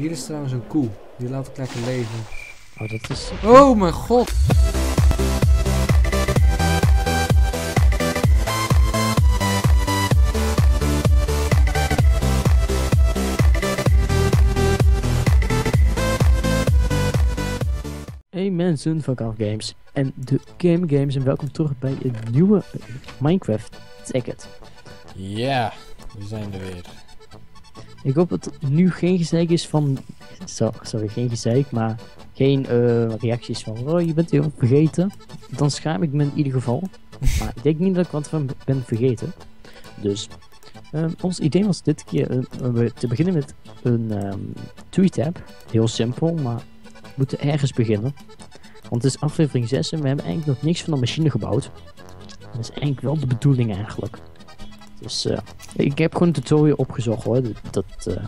Hier is trouwens een koe. Die laat ik lekker leven. Oh, dat is... Oh mijn god! Hey mensen van Calf Games en de Game Games en welkom terug bij een nieuwe Minecraft Ticket. Ja, we zijn er weer. Ik hoop dat er nu geen gezeik is van... So, sorry, geen gezeik, maar geen eh, reacties van... Oh, je bent heel vergeten. Dan schaam ik me in ieder geval. maar ik denk niet dat ik wat van ben vergeten. Dus, ehm, ons idee was dit keer eh, te beginnen met een ehm tweet-app. Heel simpel, maar we moeten ergens beginnen. Want het is aflevering 6 en we hebben eigenlijk nog niks van de machine gebouwd. Dat is eigenlijk wel de bedoeling eigenlijk. Dus eh, ik heb gewoon een tutorial opgezocht hoor. Dat, dat eh,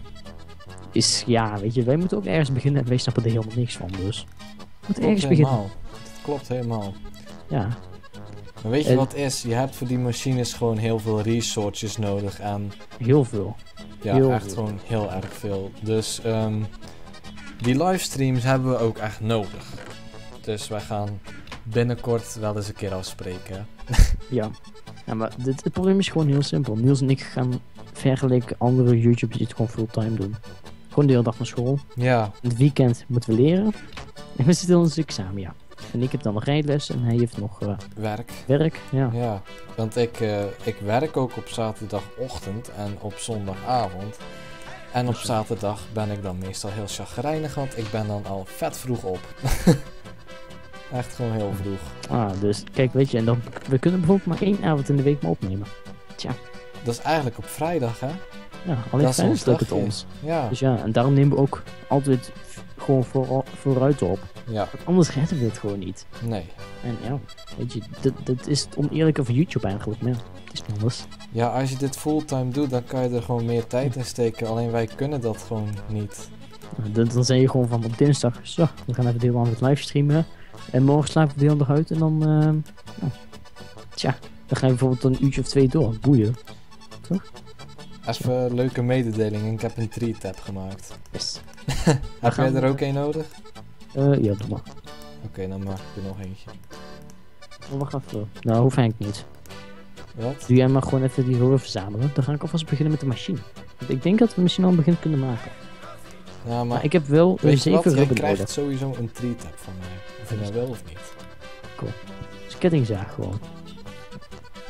is, ja, weet je, wij moeten ook ergens beginnen en wij snappen er helemaal niks van. Dus we moeten ergens beginnen. helemaal. Dat klopt helemaal. Ja, Maar weet je En- wat is? Je hebt voor die machines gewoon heel veel resources nodig en heel veel. ja, Heel echt veel. gewoon heel erg veel. Dus ehm, die livestreams hebben we ook echt nodig. Dus wij gaan binnenkort wel eens een keer afspreken. Ja. ja maar dit, het probleem is gewoon heel simpel. Niels en ik gaan vergelijken andere YouTubers die het gewoon fulltime doen. Gewoon de hele dag naar school. Ja, In het weekend moeten we leren. En we zitten in ons examen, ja. En ik heb dan nog rijles en hij heeft nog eh, werk. werk. Ja. Ja, want ik, eh, ik werk ook op zaterdagochtend en op zondagavond. En op zaterdag ben ik dan meestal heel chagrijnig, want ik ben dan al vet vroeg op. Echt gewoon heel vroeg. Ah, dus kijk, weet je, en dan, we kunnen bijvoorbeeld maar één avond in de week maar opnemen. Dat is eigenlijk op vrijdag, hè? Ja, alleen is lukt het ons. Ja, Dus ja, en daarom nemen we ook altijd gewoon voor, vooruit op. ja, Want anders redden we het gewoon niet. nee. En ja, weet je, dat, dat is het oneerlijke van YouTube eigenlijk. Maar het is niet anders. Ja, als je dit fulltime doet, dan kan je er gewoon meer tijd in steken. Alleen wij kunnen dat gewoon niet. Dan, dan je gewoon van op dinsdag, zo, we gaan even de hele avond livestreamen. En morgen slapen we de dag uit en dan, nou, tja, dan ga je bijvoorbeeld een uurtje of twee door. Boeien. Even een leuke mededeling, ik heb een tree tab gemaakt. Yes. Heb jij er ook één nodig? Eh, ja, doe maar. Oké, dan maak ik er nog eentje. Oh, wacht even. Nou, hoef ik niet. Wat? Doe jij maar gewoon even die horen verzamelen. Dan ga ik alvast beginnen met de machine. Want ik denk dat we misschien al een begin kunnen maken. Ja, maar ik heb wel wat? zeven Je rubber krijgt nodig. sowieso een tree tab van mij. Of je nou wil of niet. Dus kettingzaag gewoon.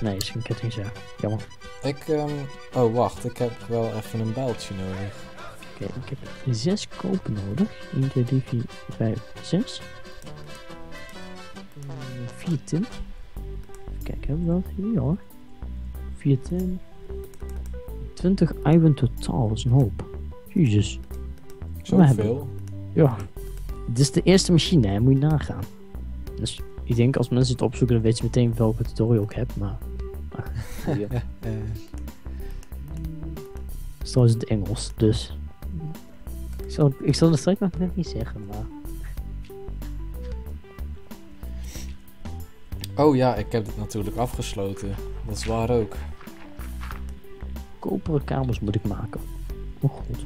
Nee, is geen kettingzaag. Jammer. Ik, ehm, oh wacht, ik heb wel even een bijltje nodig. Oké, ik heb zes kopen nodig. 1, 2, 3, 4, 5, 6. 4 tin. Kijk, hebben we dat? Ja hoor. 4 tin. 20 iron totaal, dat is een hoop. Jezus. We hebben- Zoveel. Ja. Dit is de eerste machine, hè? Moet je nagaan. Dus ik denk als mensen het opzoeken, dan weten ze meteen welke tutorial ik heb, maar... maar ja. Het is het Engels, dus... Ik zal, ik zal de strijd nog net niet zeggen, maar... oh ja, ik heb het natuurlijk afgesloten. Dat is waar ook. Koperen kabels moet ik maken. Oh god.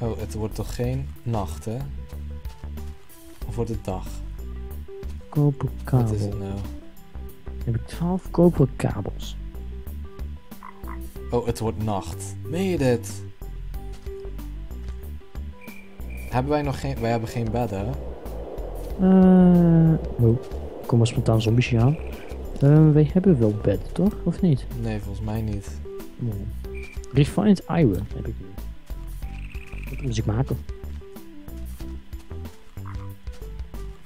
Oh, het wordt toch geen nacht, hè? Of wordt het dag? Koperen Wat is het nou? heb ik 12 koperen kabels. Oh, het wordt nacht. Meen je dit? Hebben wij nog geen... Wij hebben geen bedden, hè? Eh... Oh. Kom maar spontaan zombies aan. Eh, wij hebben wel bed, toch? Of niet? Nee, volgens mij niet. Oh. Refined iron heb ik nu. Ik maken.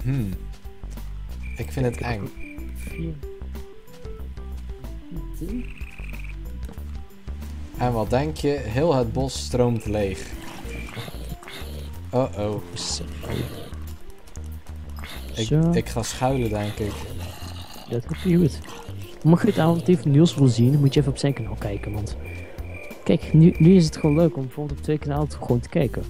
Hmm. Ik vind het eng. 4. En wat denk je? Heel het bos stroomt leeg. Oh oh. Ik, ik ga schuilen, denk ik. Dat niet goed. Mocht je het avontuur van Niels willen zien, moet je even op zijn kanaal kijken. Want kijk, nu, nu is het gewoon leuk om bijvoorbeeld op twee kanalen te- gewoon te kijken.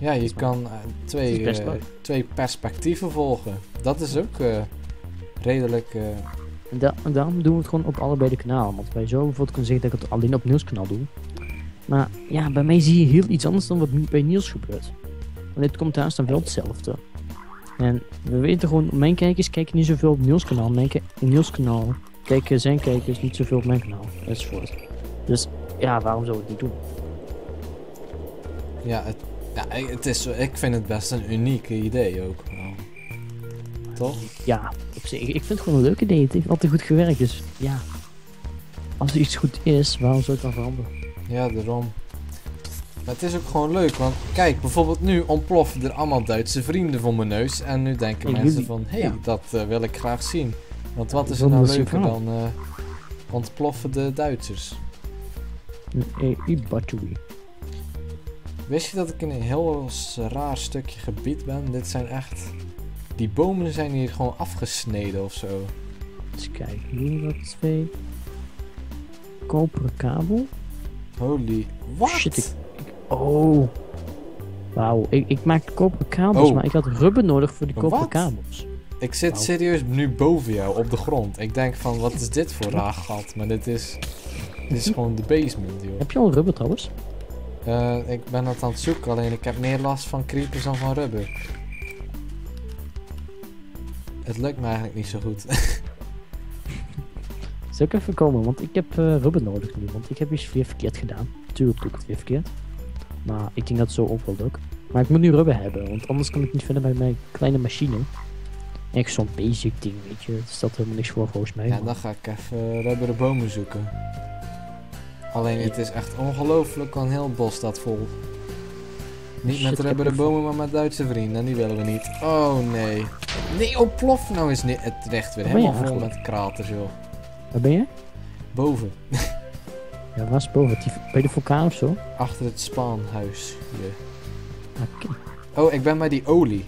Ja, je kan eh, twee, eh, twee perspectieven volgen. Dat is ook eh, redelijk... En, da- en daarom doen we het gewoon op allebei de kanalen. Want wij zo bijvoorbeeld kunnen zeggen dat ik het alleen op Niels kanaal doe. Maar ja, bij mij zie je heel iets anders dan wat bij Niels gebeurt. Want dit komt thuis dan wel hetzelfde. En we weten gewoon, mijn kijkers kijken niet zoveel op Niels kanaal. Mijn Niels kanaal kijken zijn kijkers niet zoveel op mijn kanaal. Enzovoort. Dus ja, waarom zou ik het niet doen? Ja, het, ja, ik- het is, zo- ik vind het best een uniek idee ook. Toch? Ja, op zich, ik, ik vind het gewoon een leuk idee. Het heeft altijd goed gewerkt, dus ja. Als er iets goed is, waarom zou ik dan veranderen? Ja, daarom. Maar het is ook gewoon leuk, want kijk, bijvoorbeeld nu ontploffen er allemaal Duitse vrienden voor mijn neus. En nu denken En mensen van, hé, hey, ja. dat eh, wil ik graag zien. Want wat is er nou leuker dan eh, ontploffen de Duitsers? Een EU-battery. Wist je dat ik in een heel raar stukje gebied ben? Dit zijn echt... Die bomen zijn hier gewoon afgesneden of zo. Eens kijken, hier wat twee. Koperen kabel. Holy... What? Shit, ik- Oh. Wauw, ik, ik maak koperen kabels, Oh. maar ik had rubber nodig voor die koperen kabels. Ik zit serieus nu boven jou op de grond. Ik denk van, wat is dit voor raar gat? Maar dit is... Dit is gewoon de basement, joh. Heb je al rubber trouwens? Eh, ik ben dat aan het zoeken, alleen ik heb meer last van creepers dan van rubber. Het lukt me eigenlijk niet zo goed. Zal ik even komen, want ik heb eh, rubber nodig nu, want ik heb iets weer verkeerd gedaan. Tuurlijk doe ik het weer verkeerd. Maar ik denk dat het zo ook wel lukt. Maar ik moet nu rubber hebben, want anders kan ik niet verder bij mijn kleine machine. Echt zo'n basic ding, weet je. Het stelt helemaal niks voor volgens mij. ja, maar- dan ga ik even rubberen bomen zoeken. Alleen het is echt ongelooflijk, want heel bos staat vol. Niet Shit, met rubberen bomen, maar met Duitse vrienden. En die willen we niet. Oh nee. Nee, ontplof nou niet. Het recht weer helemaal vol eigenlijk? met kraters, joh. Waar ben je? Boven. Ja, waar is boven? Bij de vulkaan of zo? Achter het spaanhuis. Hier. Oké. Oh, ik ben bij die olie.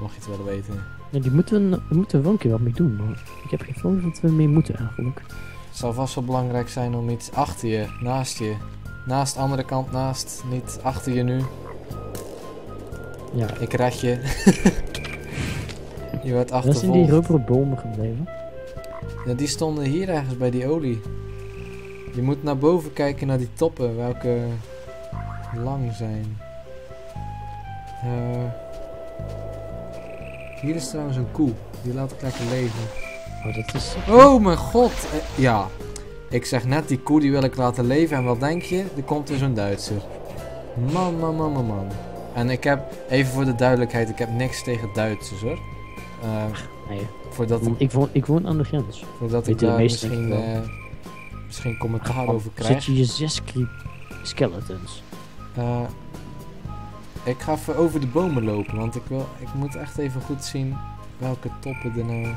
Mocht je het willen weten. Ja, die moeten, we moeten er wel een keer wat mee doen, maar ik heb geen flauw wat we mee moeten eigenlijk. Het zal vast wel belangrijk zijn om iets achter je, naast je. Naast de andere kant, naast. Niet achter je nu. Ja, Ik red je. je werd waar zijn die achtervolgd. rubberen bomen gebleven? Ja, die stonden hier ergens bij die olie. Je moet naar boven kijken naar die toppen, welke lang zijn. Eh, hier is trouwens een koe. Die laat ik lekker leven. Oh, dat is... Oh mijn god. Eh, ja. Ik zeg net, die koe die wil ik laten leven. En wat denk je? Er komt dus een Duitser. Man, man, man, man, man. En ik heb, even voor de duidelijkheid, ik heb niks tegen Duitsers hoor. Eh, Nee, voordat ik, ik woon, ik woon aan de grens. voordat ik weten de daar misschien, ik eh, misschien commentaar over Zet krijg. je je zes skeletons? Eh, ik ga even over de bomen lopen, want ik, wil, ik moet echt even goed zien welke toppen er nou...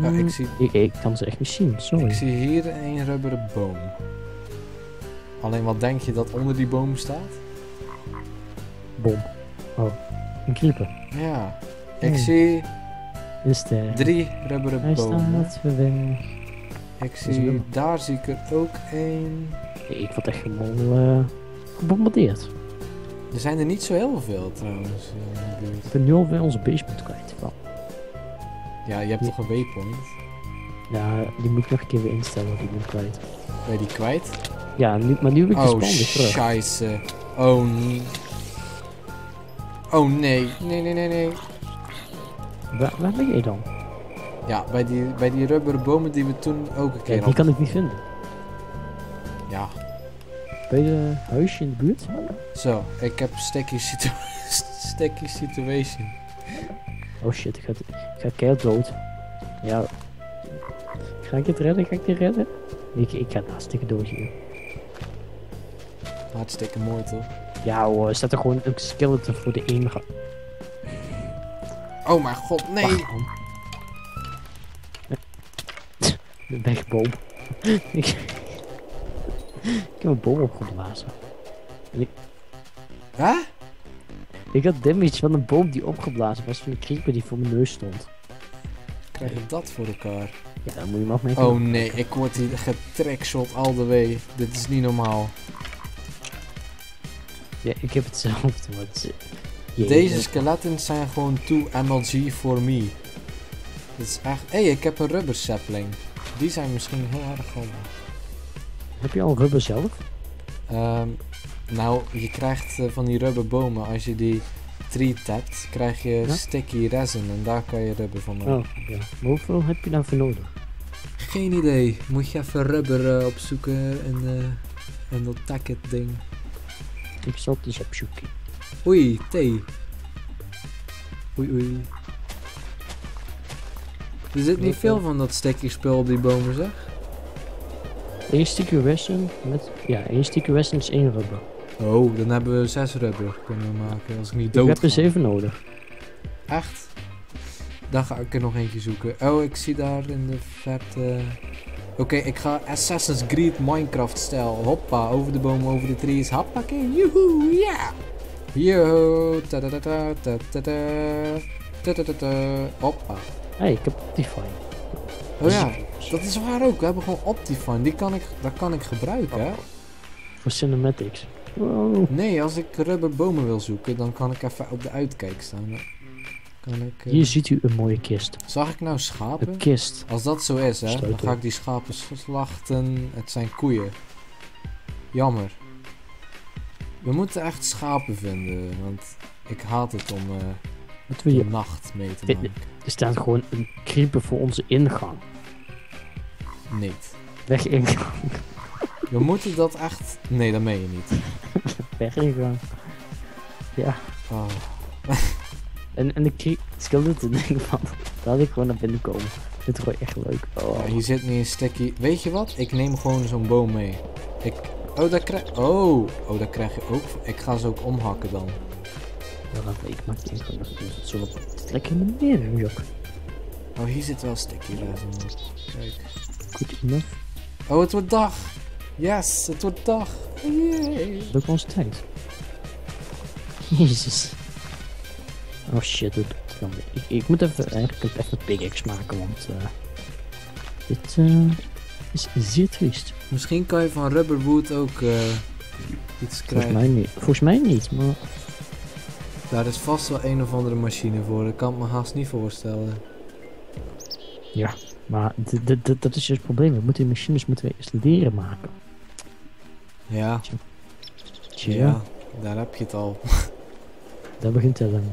Ja, ik, zie, ik, ik kan ze echt niet zien, sorry. ik zie hier een rubberen boom. Alleen wat denk je dat onder die boom staat? Bom. Oh, een creeper. Ja, ik Hmm. zie Is de... drie rubberen Hij bomen. staat. Ik zie, daar zie ik er ook één. Ik word echt helemaal eh, gebombardeerd. Er zijn er niet zo heel veel trouwens. eh. Ik ben nu alweer onze basement kwijt. Ja, je hebt toch een waypoint? Ja, die moet ik nog een keer weer instellen, moet ik kwijt. Ben je die kwijt? Ja, nu, maar nu heb ik de Oh, weer terug. scheisse. Oh, nee. Oh, nee. Nee, nee, nee, nee. Waar, waar ben jij dan? Ja, bij die, bij die rubberen bomen die we toen ook een keer Ja, die kan ik niet vinden. Ja, Bij de huisje in de buurt? zo. Ik heb sticky, situ sticky situation. Oh shit, ik ga, ik ga keihard dood. Ja. Ga ik het redden? Ga ik dit redden? Ik, ik ga hartstikke dood hier. Hartstikke mooi, toch? Ja hoor, staat er gewoon een skeleton voor de enige. Oh mijn god, nee. Wacht. De wegboom. ik, ik heb een boom opgeblazen. Ik had damage van een boom die opgeblazen was van een creeper die voor mijn neus stond. Krijg je dat voor elkaar? Ja, dan moet je maar opmerken. Oh nee, ik word hier getrackshot all the way. Dit is niet normaal. Ja, ik heb hetzelfde. Maar het is, Deze ik- skeletons zijn gewoon too MLG for me. Dit is echt... Hé, hey, ik heb een rubber sapling. Die zijn misschien heel erg handig. Heb je al rubber zelf? Ehm, nou, je krijgt eh, van die rubberbomen, als je die tree tapt, krijg je Ja? sticky resin en daar kan je rubber van maken. Oh, ja. Maar hoeveel heb je daarvoor nodig? Geen idee. Moet je even rubber eh, opzoeken en, eh en dat tacket ding. Ik zal het eens opzoeken. Oei, thee. Oei, oei. Er zit niet veel van dat sticky spul op die bomen, zeg. Eén sticker resin met... Ja, één sticker resin is één rubber. Oh, dan hebben we zes rubber kunnen maken als ik niet Ik dood heb er zeven nodig. Echt? Dan ga ik er nog eentje zoeken. Oh, ik zie daar in de verte... Oké, ik ga Assassin's Creed Minecraft stijl. Hoppa, over de bomen, over de trees. Hoppakee, joehoe, ja! Yo, ta ta ta ta ta ta ta ta ta ta ta. Hoppa. Hé, hey, ik heb Optifine. Oh ja, dat is waar ook. We hebben gewoon Optifine. Die kan ik, dat kan ik gebruiken, hè? Voor cinematics. Wow. Nee, als ik rubberbomen wil zoeken, dan kan ik even op de uitkijk staan. Dan Kan ik, eh, Hier ziet u een mooie kist. Zag ik nou schapen? Een kist. Als dat zo is, hè, dan ga ik die schapen slachten. Het zijn koeien. Jammer. We moeten echt schapen vinden, want ik haat het om eh Wat wil de je? nacht mee te Dit- maken. Er staat gewoon een creeper voor onze ingang. Nee. Weg ingang. We moeten dat echt... Nee, dat meen je niet. Weg ingang. Ja. Oh. En, en de cre- skeleton denk van. Daar had ik gewoon naar binnen komen. Dit is gewoon echt leuk. Oh. Ja, hier zit niet een sticky... Weet je wat? Ik neem gewoon zo'n boom mee. Ik... Oh, daar krijg... Oh. Oh, daar krijg je ook... Ik ga ze ook omhakken dan. Ja, ik maak die even zo wat de neer, Jok. Oh, hier zit wel sticky resin. Kijk. Goed enough. Oh, het wordt dag. Yes, het wordt dag. Yay. Is onze tijd. Jezus. Oh shit, ik, ik moet even, eigenlijk even een pickaxe maken, want eh dit eh, is zeer triest. Misschien kan je van rubberwood ook eh, iets Volgens krijgen. mij niet. Volgens mij niet, maar Daar is vast wel een of andere machine voor. Dat kan ik me haast niet voorstellen. Maar d- d- dat is dus het probleem. We moeten die machines moeten we eerst leren maken. Ja, Tja, ja, daar heb je het al. daar begint het dan.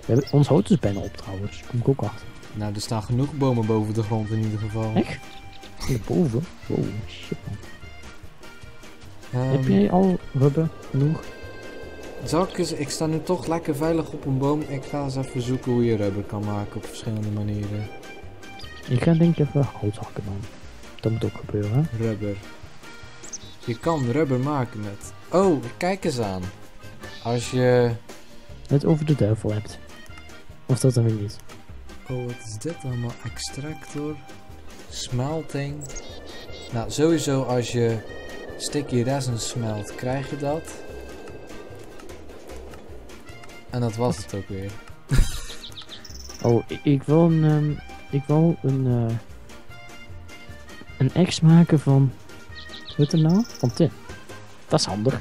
We hebben, ons hout is bijna op trouwens. Kom ik ook achter. Nou, er staan genoeg bomen boven de grond in ieder geval. Echt? Hierboven? Wow, shit man. Ehm, Heb jij al rubber genoeg? zal ik, eens, ik sta nu toch lekker veilig op een boom. Ik ga eens even zoeken hoe je rubber kan maken op verschillende manieren. Ik ga denk ik even hout hakken dan. Dat moet ook gebeuren, hè? Rubber. Je kan rubber maken met... Oh, kijk eens aan. Als je... Het over de duivel hebt. Of dat dan weer niet. Oh, wat is dit allemaal? Extractor. Smelting. Nou, sowieso als je sticky resin smelt, krijg je dat. En dat was het ook weer. Oh, ik, ik wil een, ehm, ik wil een, eh, een X maken van, heet het nou? Van tin. Dat is handig.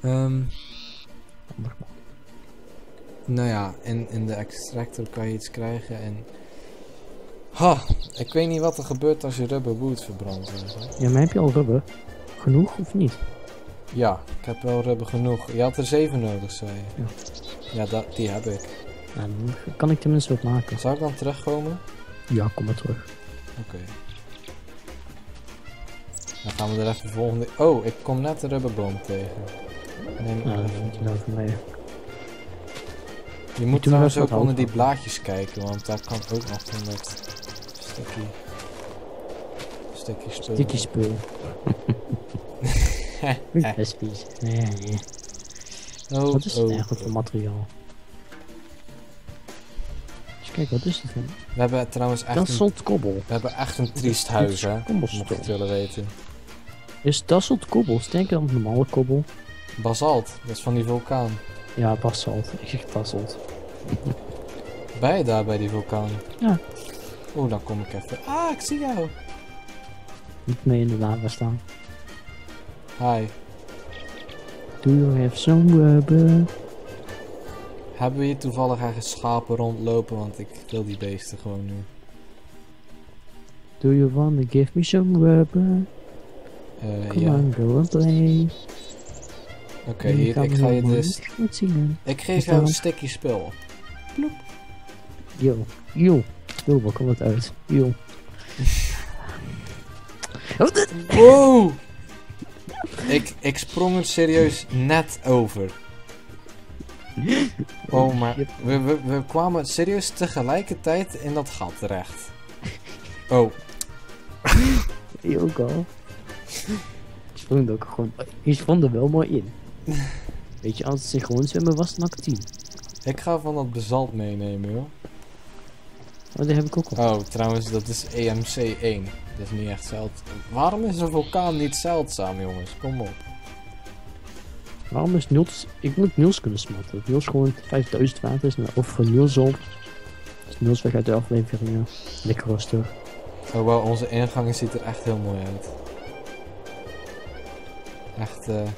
Ehm, Handig man. nou ja, in, in de extractor kan je iets krijgen en... Ha, ik weet niet wat er gebeurt als je rubber wood verbrandt. eigenlijk. Ja, maar heb je al rubber? Genoeg of niet? Ja, ik heb wel rubber genoeg. Je had er zeven nodig, zei je. Ja. Ja, dat, die heb ik. Nou, dan kan ik tenminste wat maken. Zou ik dan terugkomen? Ja, kom maar terug. Oké. Dan gaan we er even volgende... Oh, ik kom net de rubberboom tegen. Neem ik Nou, dat vind je nou mij. Je moet trouwens ook onder die blaadjes kijken, want daar kan ook nog van dat sticky... Sticky spul. Sticky spul. Best vies. Nee, nee. Oh, Wat is het oh. eigenlijk voor materiaal? Eens kijken, wat is het dan? We hebben trouwens echt een, Dasselt kobbel. we hebben echt een triest huis, hè? Mocht je het willen weten. Is dasselt kobbel sterker dan normale kobbel? Basalt, dat is van die vulkaan. Ja, basalt. Ik zeg dasselt. Ben je daar bij die vulkaan? Ja. Oeh, dan kom ik even. Ah, ik zie jou. Niet mee in de lava staan. Hi. Do you have some rubber? Hebben we hier toevallig ergens schapen rondlopen? Want ik wil die beesten gewoon nu. Do you wanna give me some rubber? Eh, Come ja. on, go and play. Oké, hier, ik ga je dus... zien. Ik geef jou een sticky spul. Yo, yo. Yo, waar komt het uit? Yo. Oh, Wow! ik, ik sprong er serieus net over. Oh, maar we, we, we kwamen serieus tegelijkertijd in dat gat terecht. Oh, Yo, go. Ik sprong er ook gewoon... Je sprong er wel mooi in. Weet je, als het synchroon zwemmen was, dan had ik 10. ik ga van dat bezalt meenemen, joh. Oh, die heb ik ook al. Oh, trouwens, dat is EMC1. Dat is niet echt zeldzaam. Waarom is een vulkaan niet zeldzaam, jongens? Kom op. Waarom is Niels... Ik moet Niels kunnen smatten. Niels gewoon 5000 waard is. Of voor Niels op. Is Niels weg uit de afleveringen. Lekker rustig. Oh, wow, onze ingang ziet er echt heel mooi uit. Echt, eh...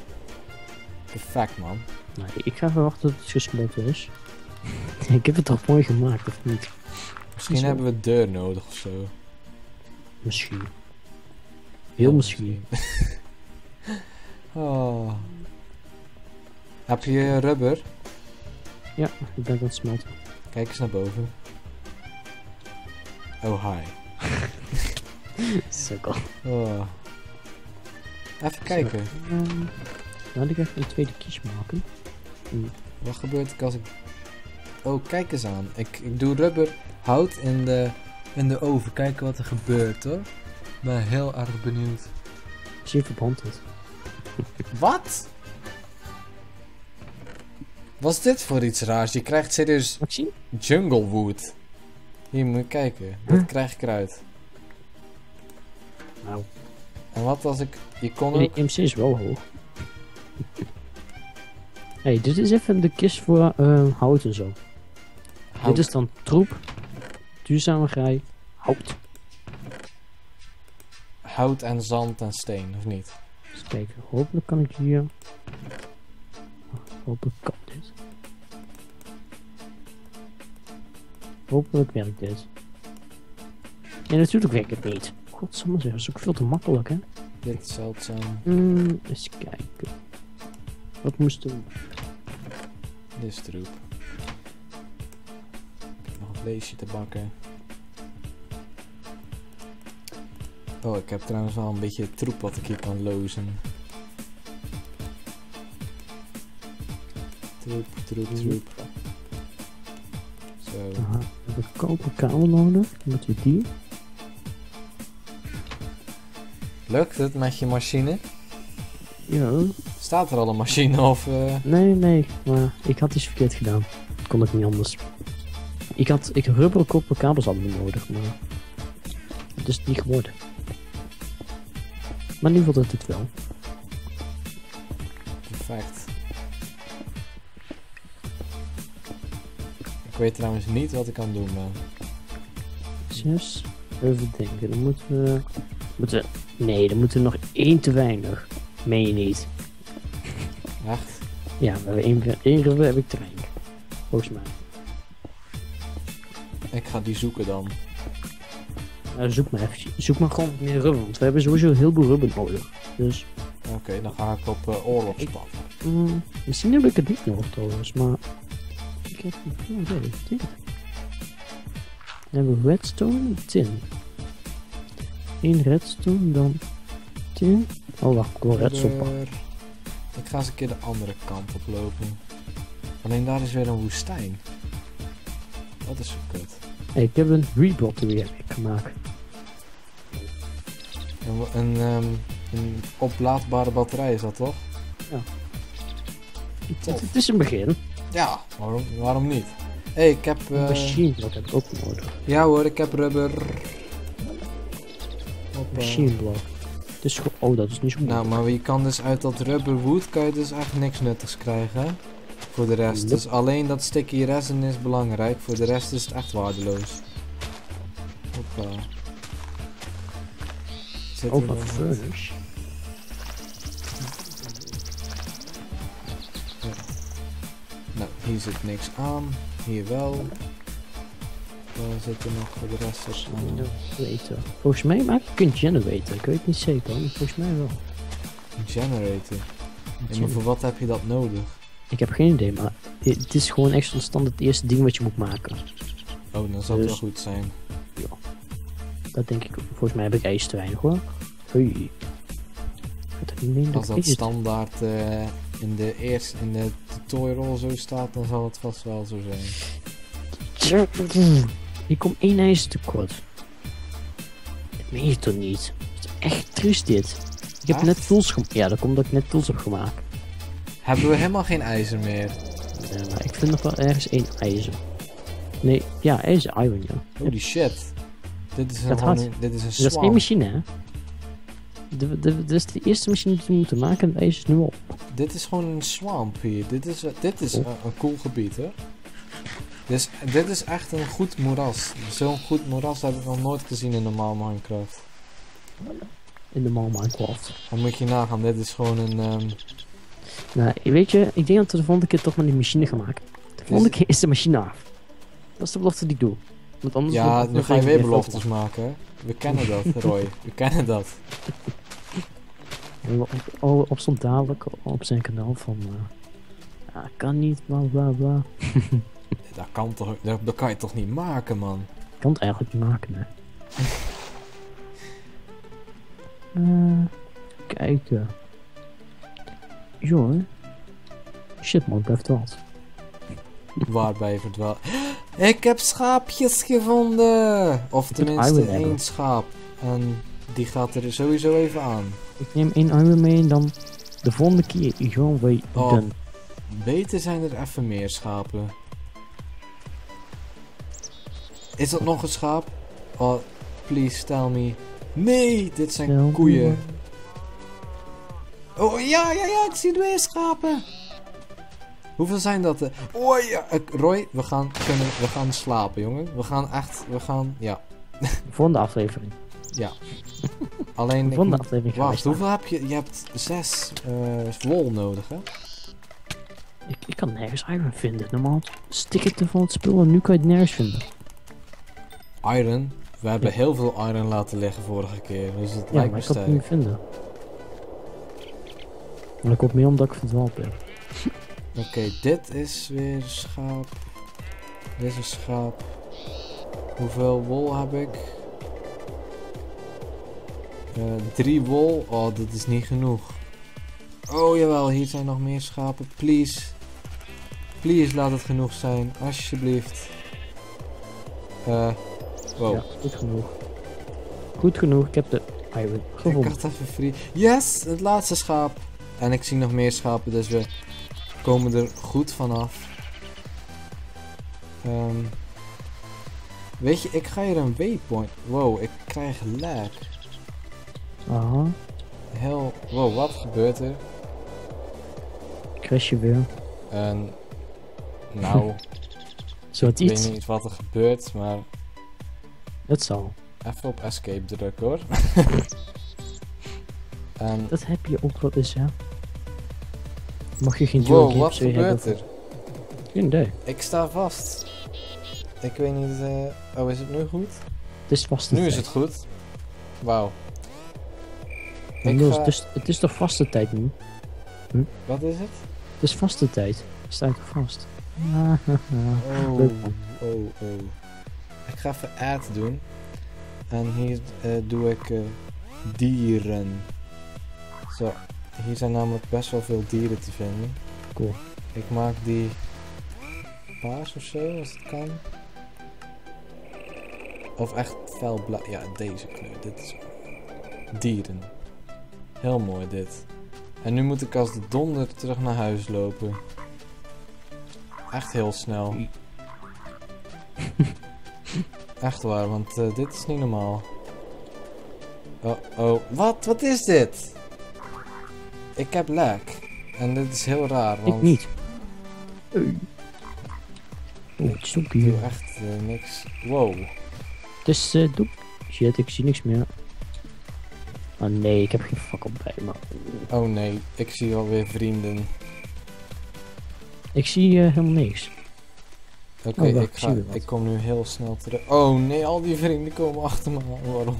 perfect, man. Nou, ik ga verwachten dat het gesmolten is. ik heb het toch mooi gemaakt, of niet? Misschien hebben we deur nodig of zo. Misschien. Heel Oh, misschien. oh. Heb je rubber? Ik ben aan het smelten. Kijk eens naar boven. Oh, hi. Sukkel. Oh. Even kijken. Laat ik even een tweede kies maken. Wat gebeurt er als ik... Oh, kijk eens aan. Ik, ik doe rubber hout in de, in de oven. Kijken wat er gebeurt, hoor. Ik ben heel erg benieuwd. Zie je verbrandt het. Wat? Wat is dit voor iets raars? Je krijgt serieus zien? junglewood. Hier, moet je kijken. Dat Huh? krijg ik eruit. Nou, wat als ik... Je kon ook... MC is wel hoog. hey, dit is even de kist voor eh, hout en zo. hout- Dit is dan troep, duurzame grij, hout. hout en zand en steen, of niet? Eens kijken, hopelijk kan ik hier... Hopelijk kan dit. Hopelijk werkt dit. Ja, natuurlijk werkt het niet. Zeg, dat is ook veel te makkelijk, hè? Dit is zeldzaam. Hmm, eens kijken. Wat moesten we... Dit is troep. Ik heb nog een vleesje te bakken. Oh, ik heb trouwens wel een beetje troep wat ik hier kan lozen. Troep, troep, troep. Zo. Aha, we hebben koper kabel nodig. Moeten we die? Lukt het met je machine? Ja. Staat er al een machine of... eh, Nee, nee, maar ik had iets verkeerd gedaan. Dat kon ik niet anders. Ik had ik rubberen koper kabels hadden we nodig, maar... Het is niet geworden. Maar nu wordt het het wel. Perfect. Ik weet trouwens niet wat ik aan het doen ben. Zes. Even denken, dan moeten we... Moeten we... Nee, dan moeten nog één te weinig. Meen je niet? Echt? Ja, we hebben één, één heb ik te weinig. Volgens mij. Ik ga die zoeken dan. Nou, zoek maar even. Zoek maar gewoon meer rubber, want we hebben sowieso heel veel rubber nodig. Dus, Oké, dan ga ik op uh, oorlogspad. mm, misschien heb ik het niet nodig trouwens, maar... Ik heb denk het. Dan hebben we redstone en tin. Eén redstone, dan tin. Oh wacht, ik wil redstone pakken. Ik ga eens een keer de andere kant op lopen. Alleen daar is weer een woestijn. Dat is zo kut. Hey, ik heb een rebottery heb ik gemaakt. Een, een, ehm, een oplaadbare batterij is dat toch? Het, Tof. het is een begin. Ja, waarom, waarom niet? Hé, hey, ik heb... Eh, machine block heb ik ook nodig. ja hoor, ik heb rubber. Hoppa. Machine block. Het is gewoon... Oh, dat is niet zo Nou, moeilijk. maar je kan dus uit dat rubberwood kan je dus echt niks nuttigs krijgen? Voor de rest. Nope. Dus alleen dat sticky resin is belangrijk. Voor de rest is het echt waardeloos. Hoppa. Zit Oh, er wat nog wat? furnace. Nou, hier zit niks aan. Hier wel. Waar zit er nog voor de rest? er aan? Generator. Volgens mij maak ik een generator. Ik weet niet zeker, maar volgens mij wel. generator. Ja, maar voor wat heb je dat nodig? Ik heb geen idee, maar het is gewoon echt zo'n standaard het eerste ding wat je moet maken. Oh, dan zal het Dus- wel goed zijn. Dat denk ik. Volgens mij heb ik ijs te weinig hoor. Hoi. Als dat het. standaard eh, in de eerste in de tutorial zo staat, dan zal het vast wel zo zijn. Ik kom één ijzer tekort. Dat meen je toch niet? Het is echt triest dit. Ik heb Echt? net tools gemaakt. Ja, dat komt omdat ik net tools heb gemaakt. Hebben we helemaal geen ijzer meer? Ja, maar ik vind nog wel ergens één ijzer. Nee, ja, ijzer, iron, ja. Holy shit. Dit is een, Dat gewoon een- dit is een Dat is één swamp. machine, hè? De, de, dit is de eerste machine die we moeten maken en het ijzer is nu op. Dit is gewoon een swamp hier. Dit is, dit is Oh. eh, een cool gebied, hè? Dus, dit is echt een goed moeras. Zo'n goed moeras heb ik nog nooit gezien in normaal Minecraft. In de normal Minecraft. Dan moet je nagaan, dit is gewoon een... ehm, Nou, weet je, ik denk dat we de volgende keer toch maar die machine gaan maken. De volgende keer is de machine af. Dat is de belofte die ik doe. Want anders ja, nu ga je weer beloftes te maken, hè? We kennen dat, Roy. We kennen dat. Op, op, op dadelijk op zijn kanaal van... eh ja, kan niet, bla bla bla. Dat kan, toch, dat, dat kan je toch niet maken, man? Ik kan het eigenlijk niet maken, hè. Eh, kijken. Joh. Shit man, blijft wat. Waarbij verdwaald. Ik heb schaapjes gevonden! Of Ik tenminste hebben. één schaap. En die gaat er sowieso even aan. Ik neem één iron mee en dan de volgende keer gewoon weer Oh. Beter zijn er even meer schapen. Is dat nog een schaap? Oh, please tell me. Nee, dit zijn koeien. Oh ja, ja, ja, ik zie weer schapen. Hoeveel zijn dat? er? Oh ja, ik- Roy, we gaan, kunnen, we gaan slapen, jongen. We gaan echt, we gaan, ja. Volgende aflevering. Alleen, ik Volgende aflevering wacht, hoeveel heb je? Je hebt zes eh, wol nodig, hè? Ik, ik kan nergens iron vinden. Normaal stik ik van het spul en nu kan je het nergens vinden. Iron. We hebben heel veel iron laten liggen vorige keer, dus het Ja, lijkt maar me ik kan het niet vinden. En dat komt meer omdat ik verdwaald ben. Oké, dit is weer schaap. Dit is een schaap. Hoeveel wol heb ik? Eh, drie wol. Oh, dit is niet genoeg. Oh jawel, hier zijn nog meer schapen. Please. Please laat het genoeg zijn. Alsjeblieft. Eh. Wow. Ja, goed genoeg. Goed genoeg, ik heb de Ik gevonden. had even free. Yes, het laatste schaap. En ik zie nog meer schapen, dus we komen er goed vanaf. Ehm weet je, ik ga hier een waypoint. Wow, ik krijg lag. Aha, Heel. Wow, wat gebeurt er? crash je weer. En. Nou, ik weet niet wat er gebeurt, maar Dat zal. even op escape drukken hoor. en. Dat heb je ook wel eens, ja. Mag je geen dual Wow, game wat gebeurt er? Geen idee. Ik sta vast. Ik weet niet. eh, Oh, is het nu goed? Het is vaste Nu is tijd. het goed. Wauw. Niels, ga- het, is, het is toch vaste tijd nu? Wat is het? Het is vaste tijd. Sta ik vast. Oh, oh, oh. Ik ga even add doen. En hier eh, doe ik eh, dieren. Zo, hier zijn namelijk best wel veel dieren te vinden. Cool. Ik maak die paars of zo, als het kan. Of echt felblauw. Ja, deze kleur. Dit is dieren. Heel mooi dit. En nu moet ik als de donder terug naar huis lopen. Echt heel snel. Echt waar, want eh, dit is niet normaal. Oh, oh. Wat? Wat is dit? Ik heb lag. En dit is heel raar, want ik niet. Oh, het is ook ik doe echt eh, niks. Wow. Het is eh doep. Shit, ik zie niks meer. Oh nee, ik heb geen fakkel bij me. Oh nee, ik zie alweer vrienden. Ik zie helemaal niks. Oké, Oh, ik, ga, ik kom nu heel snel terug. Oh nee, al die vrienden komen achter me aan. Waarom?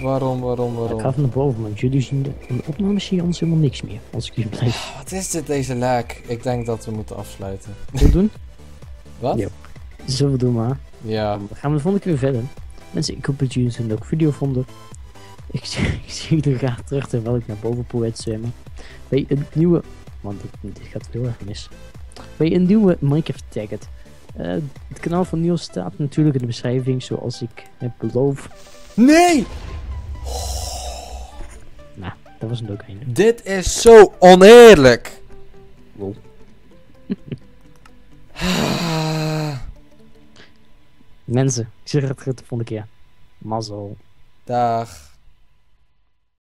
Waarom, waarom, Ik waarom? ga even naar boven, want jullie zien de, in de zie je anders helemaal niks meer. Als ik jullie blijf Wat is dit, deze lijk? Ik denk dat we moeten afsluiten. wil doen. Wat? Ja. Zullen we doen maar. Ja. Dan gaan we de volgende keer verder. Mensen, ik hoop dat jullie een leuke video vonden. Ik, zie- ik zie jullie graag terug terwijl ik naar boven probeer te zwemmen. Bij een nieuwe... Want dit, dit gaat heel erg mis. Bij een nieuwe Minecraft Tagged. Eh het kanaal van Niels staat natuurlijk in de beschrijving zoals ik heb beloofd. Nee! Dat was een leuk einde. Dit is zo oneerlijk! Wow. Mensen, ik zeg het de volgende keer. Mazzel. Dag.